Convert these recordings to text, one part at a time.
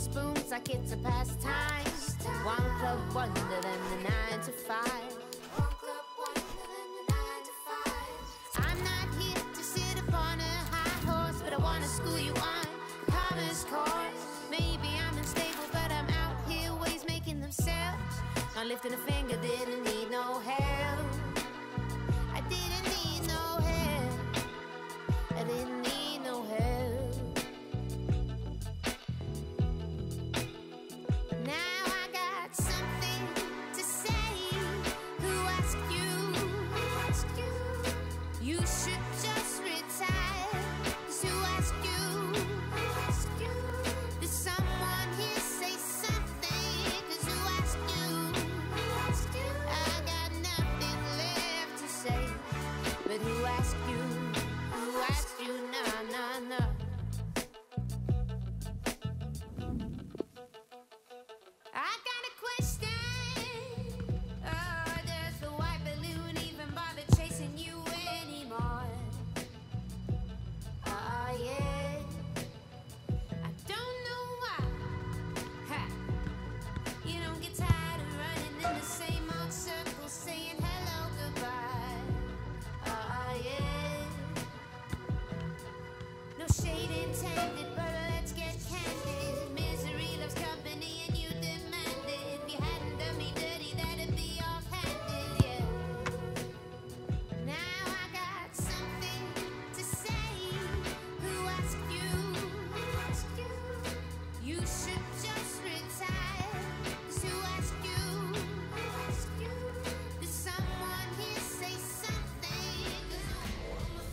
spoons like it's a pastime. One club wonder than the nine to five. Lifting a finger, didn't need no help.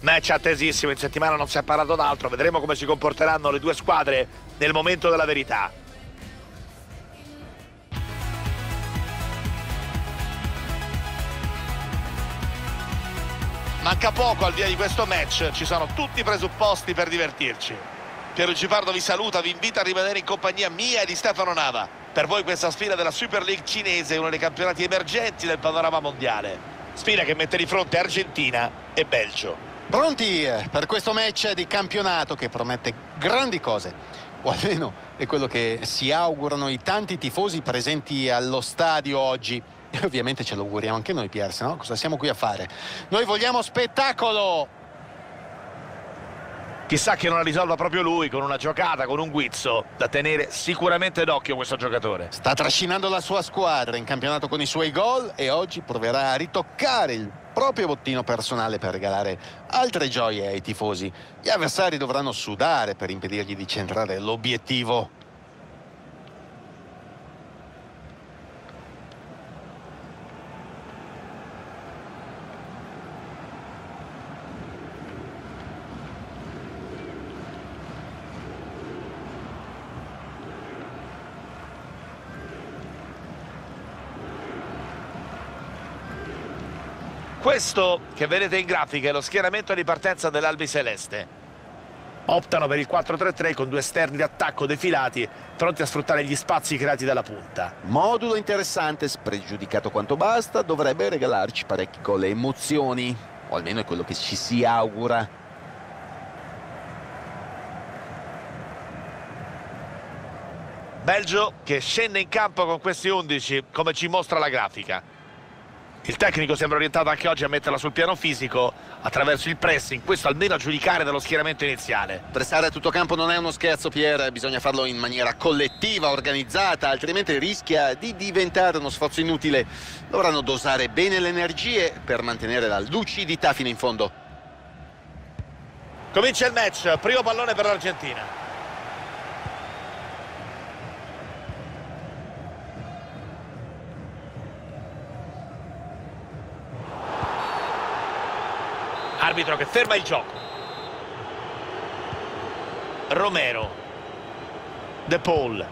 Match attesissimo, in settimana non si è parlato d'altro, vedremo come si comporteranno le due squadre nel momento della verità. Manca poco al via di questo match, ci sono tutti i presupposti per divertirci. Piero Gipardo vi saluta, vi invita a rimanere in compagnia mia e di Stefano Nava. Per voi questa sfida della Super League cinese è uno dei campionati emergenti del panorama mondiale. Sfida che mette di fronte Argentina e Belgio. Pronti eh, per questo match di campionato che promette grandi cose, o almeno è quello che si augurano i tanti tifosi presenti allo stadio oggi. E ovviamente ce lo auguriamo anche noi, Pier, se no cosa siamo qui a fare? Noi vogliamo spettacolo! Chissà che non la risolva proprio lui con una giocata, con un guizzo, da tenere sicuramente d'occhio questo giocatore. Sta trascinando la sua squadra in campionato con i suoi gol e oggi proverà a ritoccare il proprio bottino personale per regalare altre gioie ai tifosi. Gli avversari dovranno sudare per impedirgli di centrare l'obiettivo. Questo che vedete in grafica è lo schieramento di partenza dell'Albi Celeste. Optano per il 4-3-3 con due esterni di attacco defilati, pronti a sfruttare gli spazi creati dalla punta. Modulo interessante, spregiudicato quanto basta, dovrebbe regalarci parecchi gol e emozioni. O almeno è quello che ci si augura. Belgio che scende in campo con questi 11, come ci mostra la grafica. Il tecnico sembra orientato anche oggi a metterla sul piano fisico attraverso il pressing, questo almeno a giudicare dallo schieramento iniziale. Pressare a tutto campo non è uno scherzo, Pier, bisogna farlo in maniera collettiva, organizzata, altrimenti rischia di diventare uno sforzo inutile. Dovranno dosare bene le energie per mantenere la lucidità fino in fondo. Comincia il match, primo pallone per l'Argentina. Arbitro che ferma il gioco. Romero. De Paul.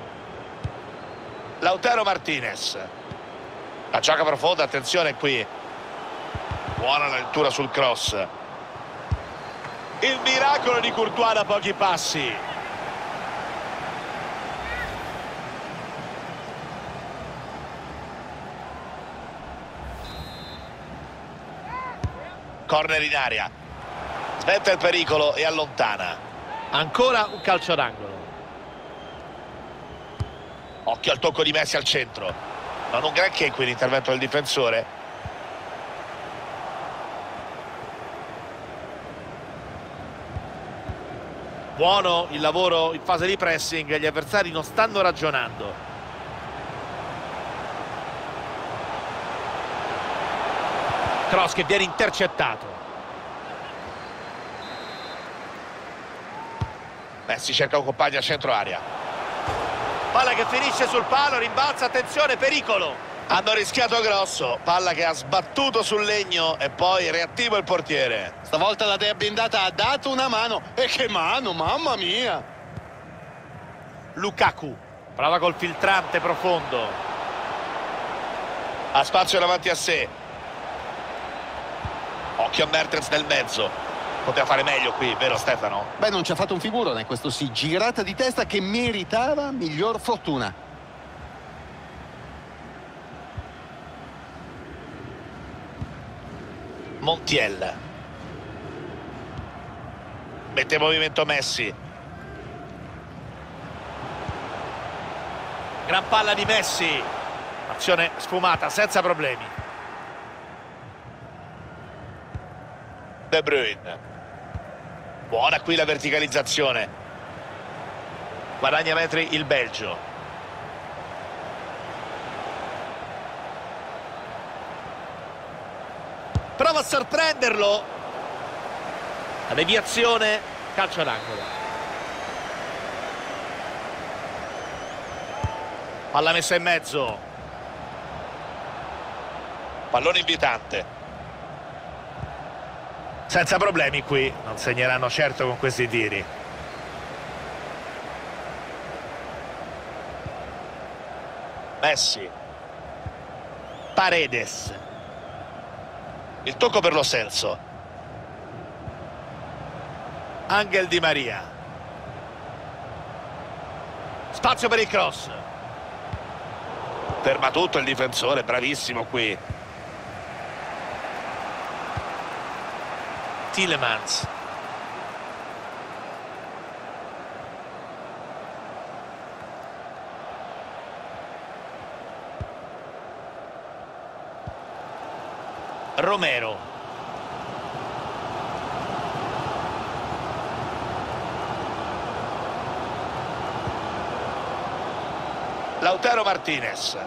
Lautaro Martinez. La gioca profonda, attenzione qui. Buona lettura sul cross. Il miracolo di Courtois da pochi passi. Corner in aria sventa il pericolo e allontana Ancora un calcio d'angolo. occhio al tocco di Messi al centro non un granché qui l'intervento del difensore Buono il lavoro in fase di pressing, gli avversari non stanno ragionando. Cross che viene intercettato. Messi cerca un compagno a centro aria Palla che finisce sul palo, rimbalza, attenzione, pericolo. hanno rischiato grosso palla che ha sbattuto sul legno e poi reattivo il portiere Stavolta la Dea blindata ha dato una mano. E che mano, mamma mia! Lukaku. Prova col filtrante profondo. ha spazio davanti a sé occhio a Mertens nel mezzo poteva fare meglio qui vero Stefano? Beh, non ci ha fatto un figurone, questo sì, girata di testa che meritava miglior fortuna. Montiel mette in movimento Messi Gran palla di Messi. Azione sfumata, senza problemi. De Bruyne buona qui la verticalizzazione guadagna metri il Belgio Prova a sorprenderlo. La deviazione, calcio d'angolo. Palla messa in mezzo. pallone invitante Senza problemi qui, non segneranno certo con questi tiri. Messi Paredes. il tocco per lo senso Angel Di Maria. Spazio per il cross. ferma tutto il difensore bravissimo qui Tillemans. Romero. Lautaro Martinez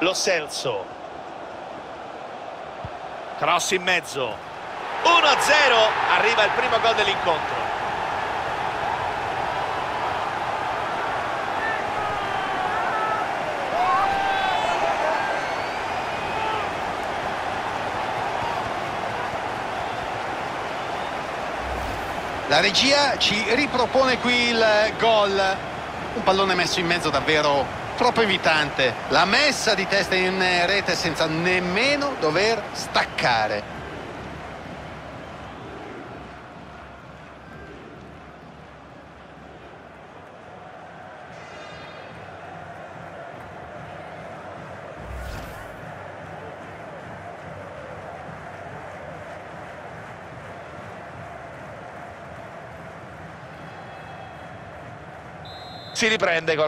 Lo Celso Cross in mezzo. 1-0. Arriva il primo gol dell'incontro. La regia ci ripropone qui il gol. Un pallone messo in mezzo davvero troppo evitante. La messa di testa in rete senza nemmeno dover staccare. si riprende con